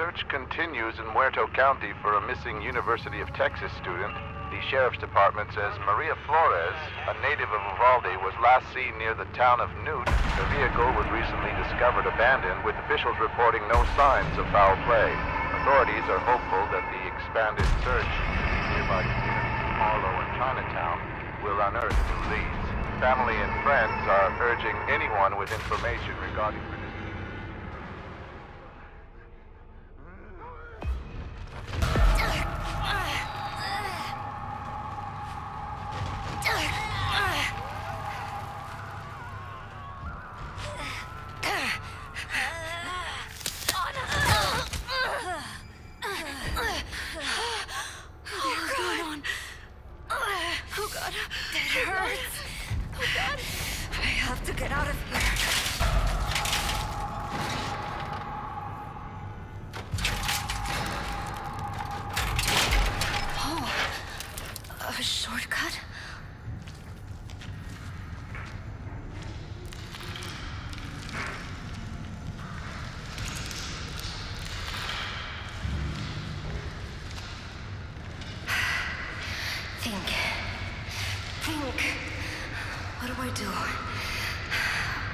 search continues in Muerto County for a missing University of Texas student. The sheriff's department says Maria Flores, a native of Uvalde, was last seen near the town of Newt. The vehicle was recently discovered abandoned, with officials reporting no signs of foul play. Authorities are hopeful that the expanded search in nearby communities of Marlow and Chinatown will unearth new leads. Family and friends are urging anyone with information regarding Think. Think. What do I do?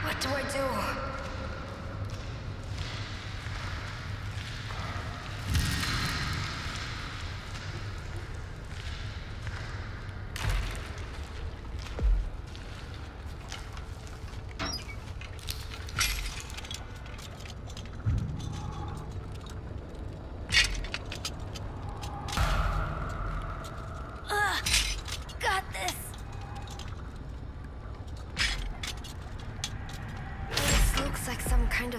What do I do? Are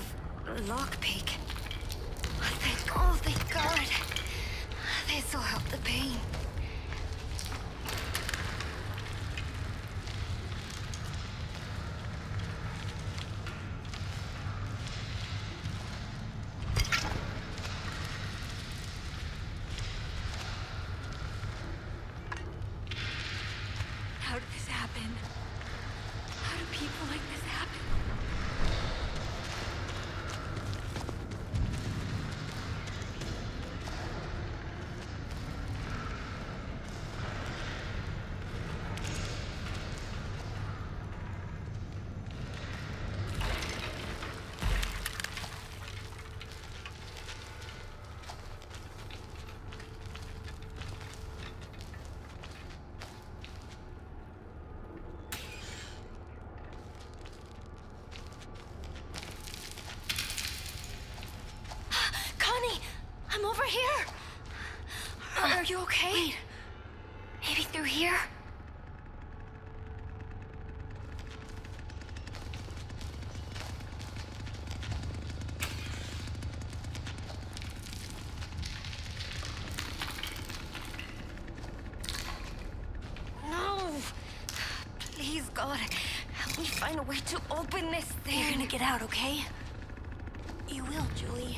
you okay? Wait. Maybe through here? No! Please, God, help me find a way to open this thing. You're gonna get out, okay? You will, Julie.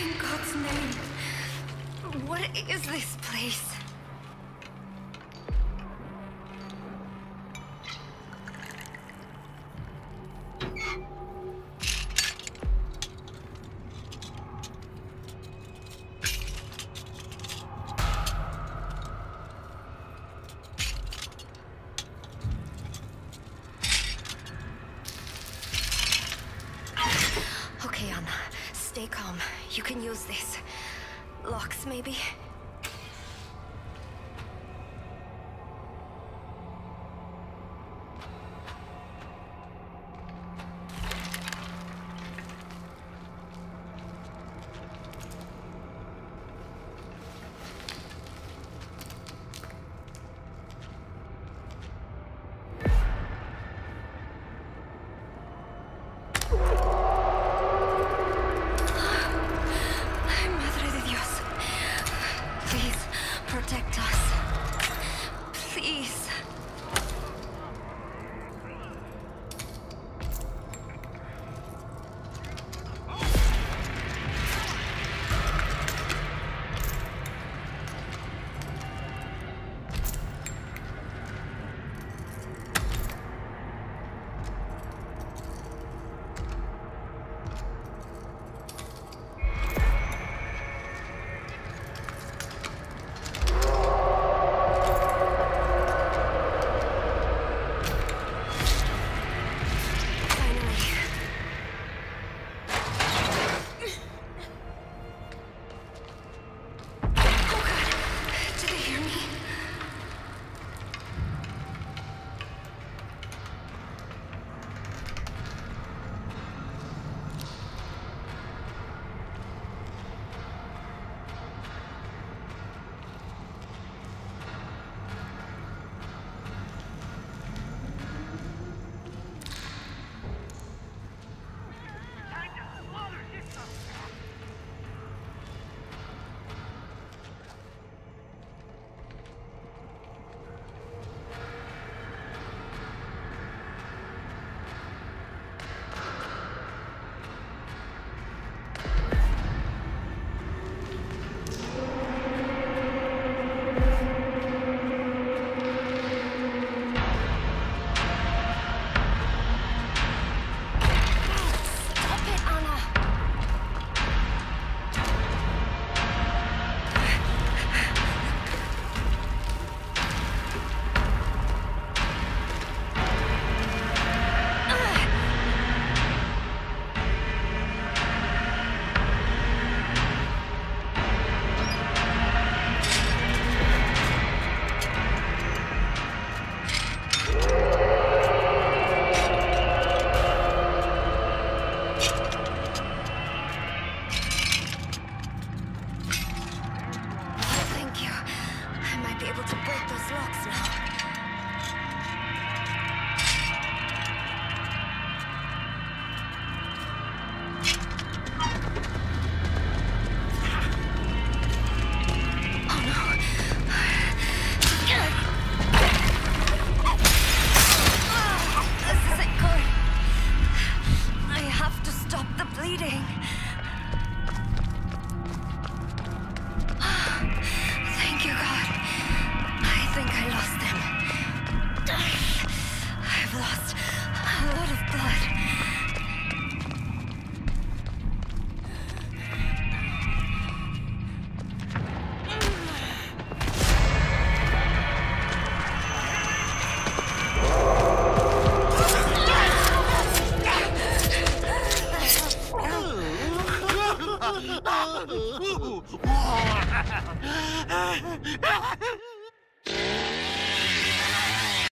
In God's name. What is this place? You can use this. Locks, maybe?